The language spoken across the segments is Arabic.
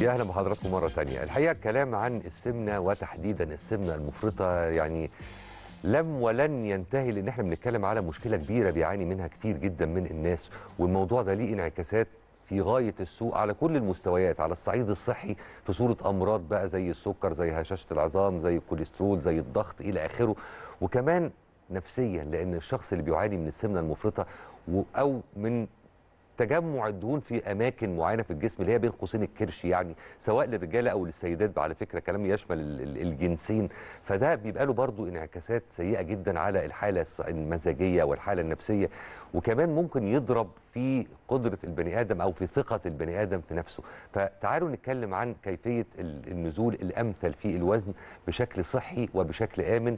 يا أهلا بحضراتكم مرة ثانية الحقيقة الكلام عن السمنة وتحديدا السمنة المفرطة يعني لم ولن ينتهي لأن إحنا بنتكلم على مشكلة كبيرة بيعاني منها كتير جدا من الناس والموضوع ده ليه انعكاسات في غاية السوء على كل المستويات على الصعيد الصحي في صورة أمراض بقى زي السكر زي هشاشة العظام زي الكوليسترول زي الضغط إلى آخره. وكمان نفسيا لأن الشخص اللي بيعاني من السمنة المفرطة أو من تجمع الدهون في أماكن معينة في الجسم اللي هي بين قوسين الكرش يعني سواء للرجالة أو للسيدات على فكرة كلام يشمل ال- ال- الجنسين. فده بيبقى له برضه انعكاسات سيئة جدا على الحالة المزاجية والحالة النفسية وكمان ممكن يضرب في قدرة البني آدم أو في ثقة البني آدم في نفسه. فتعالوا نتكلم عن كيفية ال- النزول الأمثل في الوزن بشكل صحي وبشكل آمن.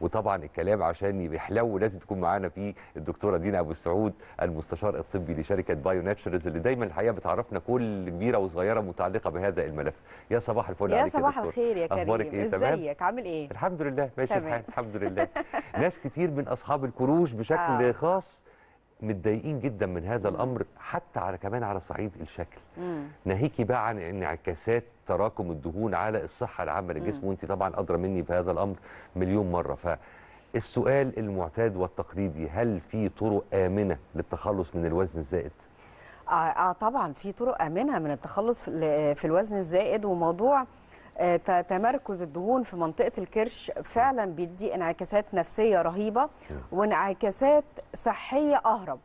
وطبعا الكلام عشان يحلو لازم تكون معانا فيه الدكتورة دينا أبو السعود المستشار الطبي لشركة بايو ناتشرز اللي دايما الحقيقة بتعرفنا كل كبيرة وصغيرة متعلقة بهذا الملف. يا صباح الفل يا صباح. الخير يا كريم. أخبارك إيه؟ إزيك؟ عامل إيه؟ الحمد لله ماشي. الحال الحمد لله. ناس كتير من أصحاب الكروش بشكل آه. خاص متضايقين جدا من هذا الأمر حتى على كمان على صعيد الشكل. ناهيكي بقى عن انعكاسات تراكم الدهون على الصحة العامة للجسم وانت طبعا أدرى مني بهذا الأمر مليون مرة فالسؤال المعتاد والتقليدي هل في طرق آمنة للتخلص من الوزن الزائد؟ آه, آه طبعا في طرق آمنة من التخلص في, ال- في الوزن الزائد وموضوع آه، تمركز الدهون في منطقة الكرش فعلا بيدي انعكاسات نفسية رهيبة وانعكاسات صحية أهرب.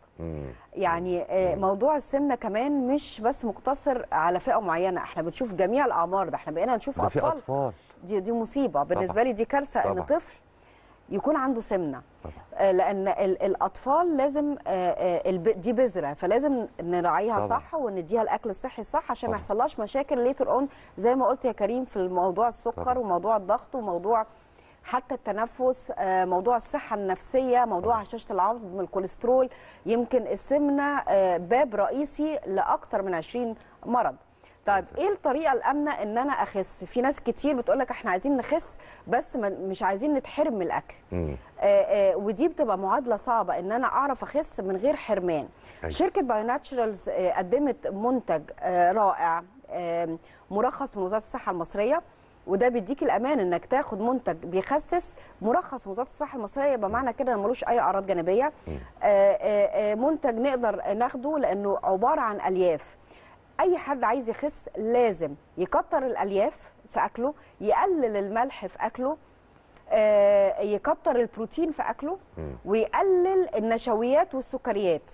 يعني آه، موضوع السمنة كمان مش بس مقتصر على فئة معينة. إحنا بنشوف جميع الأعمار ده. إحنا بقينا نشوف أطفال. دي دي مصيبة. بالنسبة لي دي كارثة إن. طفل يكون عنده سمنة طبعاً. آه، لأن ال- الأطفال لازم آه، آه، دي بذرة فلازم نراعيها طبعاً. صح ونديها الأكل الصحي الصح عشان ما. يحصلهاش مشاكل later on زي ما قلت يا كريم في موضوع السكر طبعاً. وموضوع الضغط وموضوع حتى التنفس موضوع الصحة النفسية موضوع. هشاشه العظم الكوليسترول يمكن السمنة آه، باب رئيسي لاكثر من 20 مرض طيب إيه الطريقة الأمنة إن أنا أخس؟ في ناس كتير بتقول لك إحنا عايزين نخس بس مش عايزين نتحرم من الأكل. مم. آه، آه، ودي بتبقى معادلة صعبة إن أنا أعرف أخس من غير حرمان. أيوة. شركة بايو ناتشرالز آه، قدمت منتج رائع مرخص من وزارة الصحة المصرية وده بيديك الأمان إنك تاخد منتج بيخسس مرخص من وزارة الصحة المصرية يبقى معنى كده ملوش أي أعراض جانبية. آه، آه، منتج نقدر ناخده لأنه عبارة عن ألياف. أي حد عايز يخس لازم يكتر الألياف في أكله يقلل الملح في أكله آه، يكتر البروتين في أكله. ويقلل النشويات والسكريات.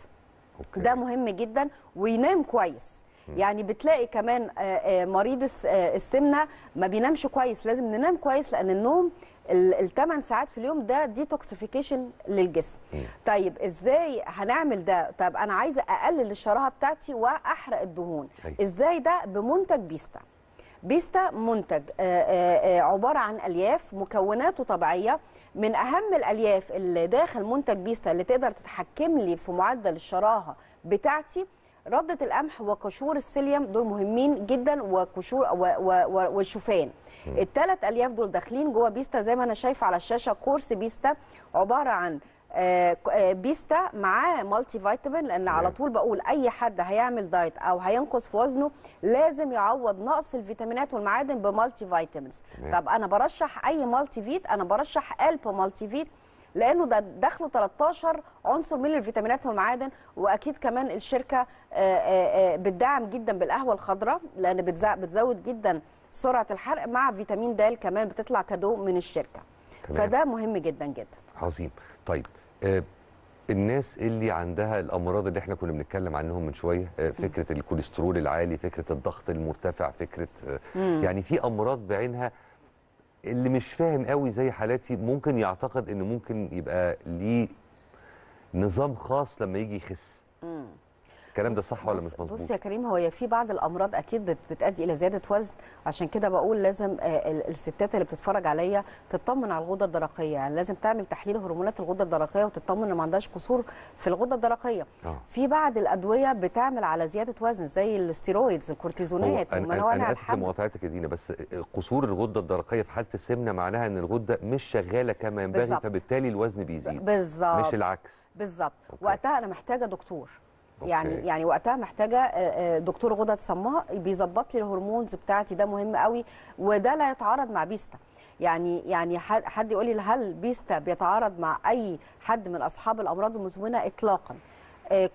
أوكي. ده مهم جدا وينام كويس. يعني بتلاقي كمان آه، آه، مريض الس- السمنة ما بينامش كويس لازم ننام كويس لأن النوم الثمان ساعات في اليوم ده detoxification للجسم. مم. طيب إزاي هنعمل ده؟ طب أنا عايزة أقلل الشراهة بتاعتي وأحرق الدهون. أيوة. إزاي ده؟ بمنتج بيستا. بيستا منتج آه، آه، آه، عبارة عن ألياف مكوناته طبيعية. من أهم الألياف اللي داخل منتج بيستا اللي تقدر تتحكم لي في معدل الشراهة بتاعتي ردة القمح وقشور ال psyllium دول مهمين جدا وقشور والشوفان الثلاث ألياف دول داخلين جوه بيستا زي ما أنا شايفة على الشاشة course بيستا عبارة عن آه، آه، بيستا معاه multivitamin لأن على. طول بقول أي حد هيعمل diet أو هينقص في وزنه لازم يعوض نقص الفيتامينات والمعادن ب multivitamins. طب أنا برشح أي multi vit أنا برشح ألب multi vit لأنه ده داخله 13 عنصر من الفيتامينات والمعادن واكيد كمان الشركة آه، آه، آه، بتدعم جدا بالقهوة الخضراء لأن بتزود جدا سرعة الحرق مع فيتامين د كمان بتطلع كادو من الشركة. تمام. فده مهم جدا جدا. عظيم. طيب آه الناس اللي عندها الأمراض اللي إحنا كنا بنتكلم عنهم من شوية فكرة الكوليسترول العالي فكرة الضغط المرتفع فكرة يعني في أمراض بعينها اللي مش فاهم قوي زي حالاتي ممكن يعتقد إن ممكن يبقى ليه نظام خاص لما يجي يخس. الكلام ده صح ولا مش مظبوط؟ بص يا كريم هو في بعض الأمراض أكيد بت- بتؤدي إلى زيادة وزن عشان كده بقول لازم آه، ال- الستات اللي بتتفرج عليا تطمن على الغدة الدرقية. يعني لازم تعمل تحليل هرمونات الغدة الدرقية وتطمن إن ما عندهاش قصور في الغدة الدرقية. آه. في بعض الأدوية بتعمل على زيادة وزن زي ال steroids هو الكورتيزونات أنا أنا عنها آسف لمقاطعتك يا دينا بس قصور الغدة الدرقية في حالة السمنة معناها إن الغدة مش شغالة كما ينبغي. فبالتالي الوزن بيزيد بالظبط. مش العكس. بالظبط. وقتها أنا محتاجة دكتور. okay. يعني وقتها محتاجة آه، آه، دكتور غدد صماء بيظبط لي ال hormones بتاعتي ده مهم قوي وده لا يتعارض مع بيستا يعني يعني حد يقول لي هل بيستا بيتعارض مع أي حد من أصحاب الأمراض المزمنة اطلاقا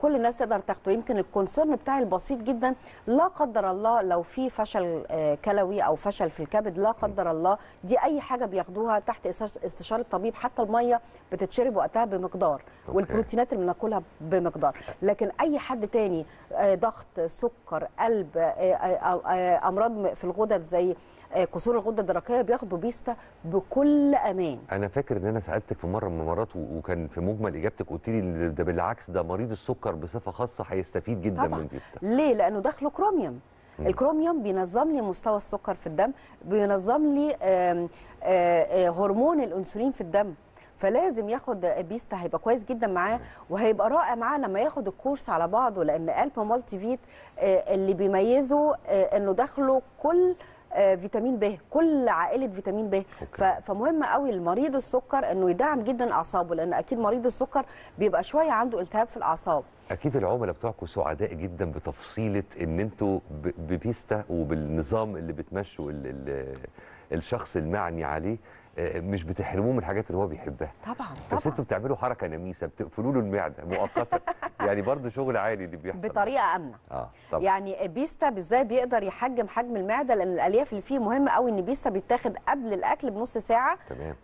كل الناس تقدر تاخده. يمكن ال concern بتاعي البسيط جدا. لا قدر الله لو في فشل آه، كلوي أو فشل في الكبد لا قدر الله دي أي حاجة بياخدوها تحت استشارة طبيب. حتى المية بتتشرب وقتها بمقدار okay. والبروتينات اللي بناكلها بمقدار. لكن أي حد تاني آه، ضغط سكر قلب آه، آه، آه، أمراض في الغدد زي آه، قصور الغدة الدرقية بياخدوا بيستا بكل أمان. أنا فاكر إن أنا سألتك في مرة من المرات وكان في مجمل إجابتك قلت لي ده بالعكس ده مريض السكر بصفة خاصة هيستفيد جدا طبعاً. من بيستا ليه؟ لأنه داخله كروميوم. الكروميوم بينظم لي مستوى السكر في الدم بينظم لي آه، آه، هرمون الأنسولين في الدم. فلازم ياخد بيستا هيبقى كويس جدا معاه وهيبقى رائع معاه لما ياخد الكورس على بعضه لأن ألب مالتي فيت آه، اللي بيميزه إنه داخله كل فيتامين ب كل عائلة فيتامين ب فمهم قوي لمريض السكر إنه يدعم جدا أعصابه لأن أكيد مريض السكر بيبقى شوية عنده التهاب في الأعصاب. أكيد العملاء بتوعكم سعداء جدا بتفصيلة إن أنتوا ببيستا وبالنظام اللي بتمشوا ال ال الشخص المعني عليه آه، مش بتحرموه من الحاجات اللي هو بيحبها. طبعا بس طبعا. أنتوا بتعملوا حركة نميسة بتقفلوا له المعدة مؤقتا. يعني برضه شغل عالي اللي بيحصل. بطريقة آمنة. آه طبعا. يعني بيستا بالذات بيقدر يحجم حجم المعدة؟ لأن الألياف اللي فيه مهم قوي إن بيستا بيتاخد قبل الأكل بنص ساعة. تمام.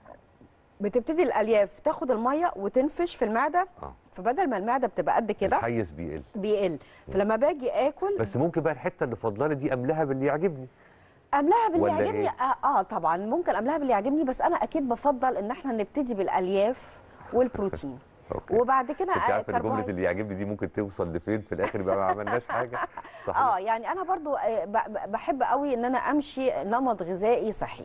بتبتدي الألياف تاخد المية وتنفش في المعدة. آه. فبدل ما المعدة بتبقى قد كده الحيز بيقل. بيقل. فلما باجي آكل بس ممكن بقى الحتة اللي فضلانة دي املاها باللي يعجبني. املاها باللي يعجبني؟ إيه؟ آه, آه طبعا. ممكن املاها باللي يعجبني بس أنا أكيد بفضل إن إحنا نبتدي بالألياف والبروتين. أوكي وبعد كده أنت عارفة إن جملة كربوهيدرات. اللي يعجبني دي ممكن توصل لفين في الآخر يبقى ما عملناش حاجة صحيح آه يعني أنا برضو آه، بحب قوي إن أنا أمشي نمط غذائي صحي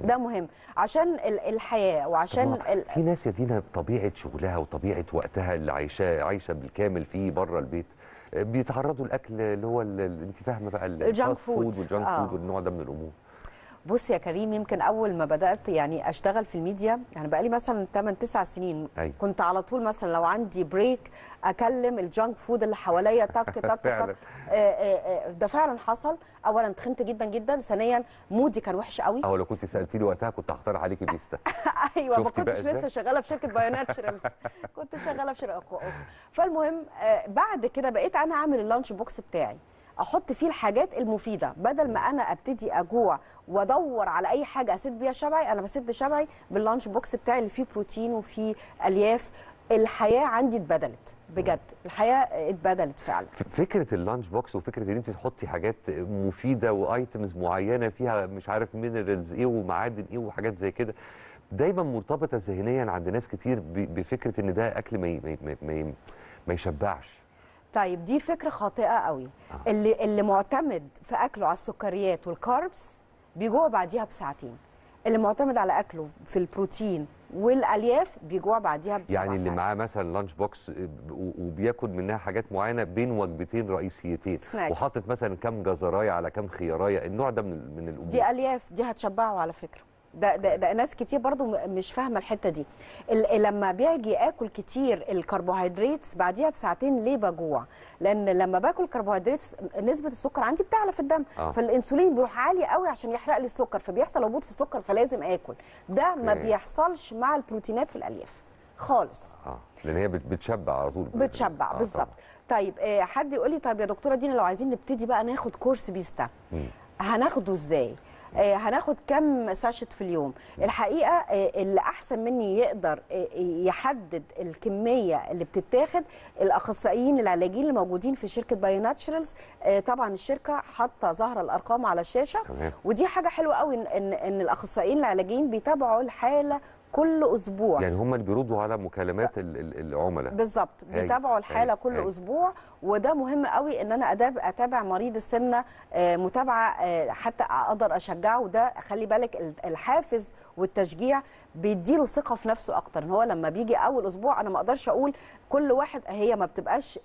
ده مهم عشان ال- الحياة وعشان ال- في ناس يا دينا طبيعة شغلها وطبيعة وقتها اللي عايشاه عايشة بالكامل فيه بره البيت آه، بيتعرضوا الاكل اللي هو أنت فاهمة بقى ال- ال junk food. وال junk آه. food والنوع ده من الأمور بص يا كريم يمكن أول ما بدأت يعني أشتغل في الميديا يعني بقالي مثلا 8 9 سنين أيوة. كنت على طول مثلا لو عندي break أكلم ال junk food اللي حواليا تك تك. تك ده فعلا حصل. اولا تخنت جدا جدا. ثانيا mood ي كان وحش قوي. أهو لو كنت سألتيني وقتها كنت هقترح عليكي بيستا أيوه ما كنتش؟ لسه شغالة في شركة بايو ناتشرالز كنت شغالة في شركة. فالمهم آه، بعد كده بقيت أنا أعمل ال lunch box بتاعي. أحط فيه الحاجات المفيده. بدل ما أنا ابتدي اجوع وادور على اي حاجة اسد بيها شبعي أنا بسد شبعي بال lunch box بتاعي اللي فيه بروتين وفيه الياف. الحياة عندي اتبدلت بجد. الحياة اتبدلت فعلا. فكره ال lunch box وفكره ان انت تحطي حاجات مفيده و items معينه فيها مش عارف minerals إيه ومعادن إيه وحاجات زي كده دايما مرتبطة ذهنيا عند ناس كتير بفكرة إن ده أكل ما ما ما يشبعش. طيب دي فكرة خاطئة قوي. اللي اللي معتمد في أكله على السكريات وال carbs بيجوع بعديها بساعتين. اللي معتمد على أكله في البروتين والألياف بيجوع بعديها بسبع يعني اللي. معاه مثلا lunch box وبياكل منها حاجات معينة بين وجبتين رئيسيتين. وحاطط مثلا كام جزراية على كام خياراية النوع ده من من الأمور. دي ألياف دي هتشبعه على فكرة. ده, ده, ده ناس كتير برضو مش فاهمة الحتة دي لما باجي آكل كتير الكربوهيدرات بعديها بساعتين ليه بجوع لأن لما باكل كربوهيدرات نسبة السكر عندي بتعلى في الدم آه. فالإنسولين بيروح عالي قوي عشان يحرق لي السكر فبيحصل هبوط في السكر فلازم آكل ده ما. بيحصلش مع البروتينات والالياف خالص آه لأن هي بت- بتشبع على طول بتشبع آه، بالظبط. طيب آه، حد يقول لي طيب يا دكتورة دينا لو عايزين نبتدي بقى ناخد كورس بيستا مم. هناخده إزاي هناخد كم sachet في اليوم. الحقيقة آه، اللي أحسن مني يقدر آه، يحدد الكمية اللي بتتاخد الأخصائيين العلاجيين اللي موجودين في شركة بايو ناتشرالز آه، طبعا الشركة حاطة ظاهره الأرقام على الشاشة. ودي حاجة حلوة قوي إن إن, إن الأخصائيين العلاجيين بيتابعوا الحالة كل أسبوع. يعني هم اللي بيردوا على مكالمات ال- ال- العملاء. بالظبط. بيتابعوا الحالة هاي- كل هاي. أسبوع وده مهم قوي إن أنا أداب أتابع مريض السمنة آه، متابعة آه، حتى أقدر أشجعه. وده خلي بالك ال- الحافز والتشجيع بيديله ثقة في نفسه أكتر إن هو لما بيجي أول أسبوع أنا ما أقدرش أقول كل واحد هي ما بتبقاش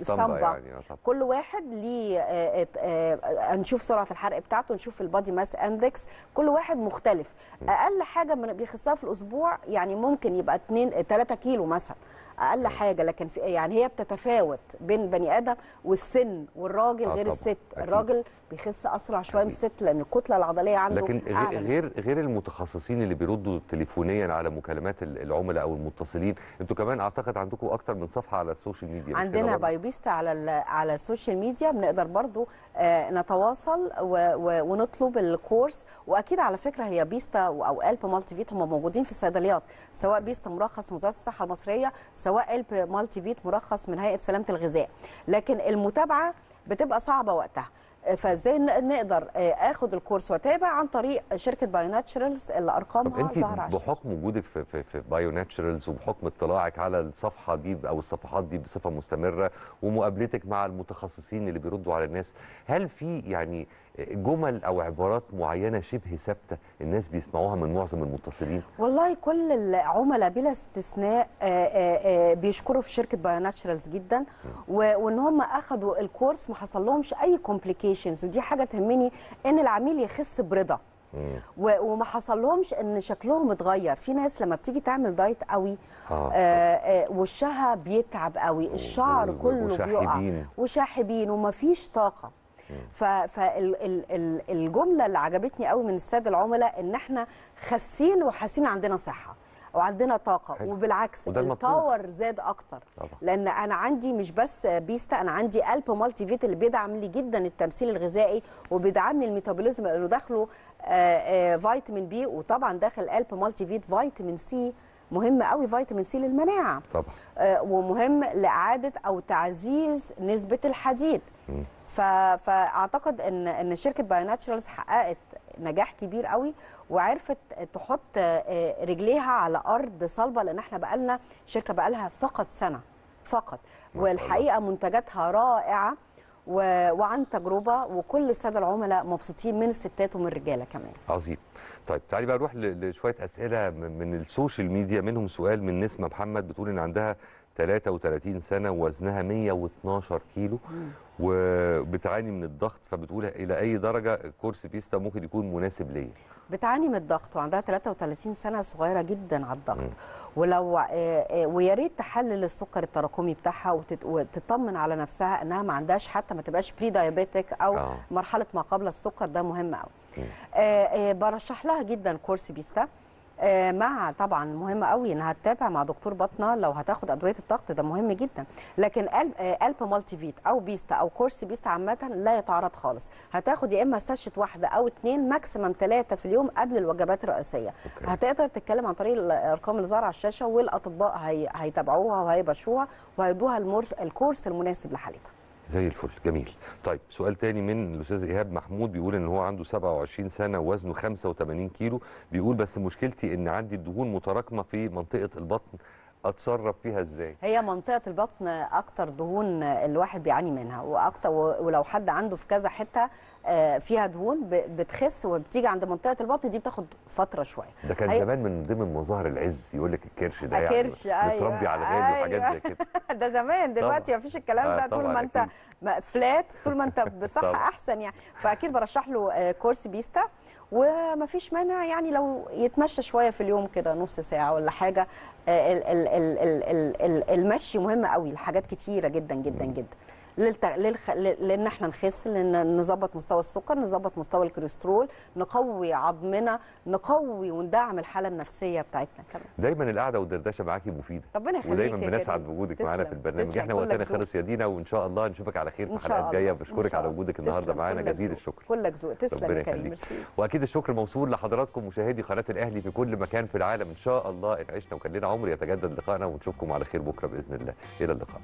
اسطمبه يعني آه،. كل واحد ليه آه، آه، نشوف سرعة الحرق بتاعته نشوف ال body mass index كل واحد مختلف. أقل حاجة من بيخسها في الأسبوع يعني ممكن يبقى 2 3 كيلو مثلا. أقل حاجة لكن في يعني هي بتتفاوت بين بني آدم والسن والراجل آه غير طبعاً، الست أكيد. الراجل بيخس أسرع شوية من. الست لأن الكتلة العضلية عنده لكن غير غير. غير المتخصصين اللي بيردوا تليفونيا على مكالمات ال- العملاء أو المتصلين أنتوا كمان أعتقد عندكم أكتر من صفحة على ال social media عندنا برضه؟ بايوبيستا على على ال social media بنقدر برضو آه، نتواصل و- و- ونطلب الكورس وأكيد على فكرة هي بيستا أو ألب مالتي فيت هم موجودين في الصيدليات سواء بيستا مرخص وزاره الصحة المصرية سواء الب مالتي فيت مرخص من هيئة سلامة الغذاء لكن المتابعة بتبقى صعبة وقتها فازاي نقدر آه، آخد الكورس واتابع عن طريق شركة بايو ناتشرالز اللي أرقامها أنت. بحكم وجودك في في في بايو ناتشرالز وبحكم اطلاعك على الصفحة دي أو الصفحات دي بصفة مستمرة ومقابلتك مع المتخصصين اللي بيردوا على الناس هل في يعني جمل أو عبارات معينة شبه ثابتة الناس بيسمعوها من معظم المتصلين؟ والله كل العملاء بلا استثناء آه، آه، آه، بيشكروا في شركة بايو ناتشرالز جدا وإن هم اخذوا الكورس ما حصل لهمش أي complications ودي حاجة تهمني إن العميل يخس برضا. وما حصل لهمش إن شكلهم اتغير. في ناس لما بتيجي تعمل diet قوي آه. آه. وشها بيتعب قوي. الشعر كله بيقع. وشاحبين. وشاحبين. ومفيش طاقة. فالجمله اللي عجبتني قوي من السادة العملاء إن إحنا خاسين وحاسين عندنا صحة وعندنا طاقة حلو. وبالعكس. ال power زاد أكتر. طبعا. لأن أنا عندي مش بس بيستا أنا عندي الب مالتي فيت اللي بيدعم لي جدا التمثيل الغذائي وبيدعم لي ال metabolism لأنه داخله آه، آه، فيتامين بي وطبعا داخل الب مالتي فيت فيتامين سي. مهم قوي فيتامين سي للمناعة. طبعا. آه، ومهم لإعادة أو تعزيز نسبة الحديد. ف- فأعتقد إن إن شركة Bio Naturals حققت نجاح كبير قوي وعرفت تحط آه، رجليها على أرض صلبة لأن إحنا بقالنا شركة بقالها فقط سنة فقط. والحقيقة منتجاتها رائعة و- وعن تجربة وكل السادة العملاء مبسوطين من الستات ومن الرجالة كمان. عظيم. طيب تعالي بقى نروح لشوية أسئلة من ال social media منهم سؤال من نسمة محمد بتقول إن عندها 33 سنة ووزنها 112 كيلو وبتعاني من الضغط فبتقول إلى أي درجة course بيستا ممكن يكون مناسب ليا. بتعاني من الضغط وعندها 33 سنة صغيرة جدا على الضغط. ولو آه، آه، ويا ريت تحلل السكر التراكمي بتاعها وتطمن على نفسها إنها ما عندهاش حتى ما تبقاش pre-diabetic أو آه. مرحلة ما قبل السكر ده مهم قوي آه، برشح لها جدا course بيستا. مع طبعا مهم قوي إنها تتابع مع دكتور باطنه لو هتاخد أدوية الضغط ده مهم جدا لكن قلب آه، مالتي فيت أو بيستا أو course بيستا عامة لا يتعارض خالص هتاخد يا إما ساشة واحدة أو اتنين maximum ثلاثة في اليوم قبل الوجبات الرئيسية okay. هتقدر تتكلم عن طريق الارقام اللي ظاهره على الشاشة والأطباء هي... هيتابعوها وهيباشروها وهيدوها. ال course المناسب لحالتها زي الفل جميل. طيب سؤال تاني من الأستاذ إيهاب محمود بيقول إن هو عنده 27 سنة ووزنه 85 كيلو. بيقول بس مشكلتي إن عندي الدهون متراكمة في منطقة البطن أتصرف فيها إزاي؟ هي منطقة البطن أكتر دهون الواحد بيعاني منها وأكتر ولو حد عنده في كذا حتة فيها دهون بتخس وبتيجي عند منطقة البطن دي بتاخد فترة شوية. ده كان هي- زمان من ضمن مظاهر العز يقول لك الكرش ده كرش، يعني أيوة، متربي على غالي وحاجات أيوة. زي كده. ده زمان دلوقتي مفيش الكلام آه، ده طول طبعاً ما انت flat طول ما انت بصحة. أحسن يعني. فأكيد برشح له آه، course بيستا. ومفيش مانع يعني لو يتمشى شوية في اليوم كده نص ساعة ولا حاجة. آه، ال- ال- ال- ال- ال- ال- المشي مهم قوي لحاجات كتيرة جدا جدا جدا. للت... للخ... لأن إحنا نخس لأن نظبط مستوى السكر نظبط مستوى الكوليسترول نقوي عظمنا نقوي وندعم الحالة النفسية بتاعتنا. كمان دايما القعدة والدردشة معاكي مفيدة. ربنا يخليك ودايما بنسعد. بوجودك معانا في البرنامج. إحنا وقتنا. خلص يا دينا وإن شاء الله نشوفك على خير في حلقات جاية بشكرك على. وجودك النهارده. معانا. جزيل. الشكر. كلك ذوق تسلم يا كريم. ميرسي. وأكيد الشكر موصول لحضراتكم مشاهدي قناة الأهلي في كل مكان في العالم. إن شاء الله إن عشنا وكان لنا عمر يتجدد لقائنا ونشوفكم على خير بكرة بإذن الله. إلى اللقاء.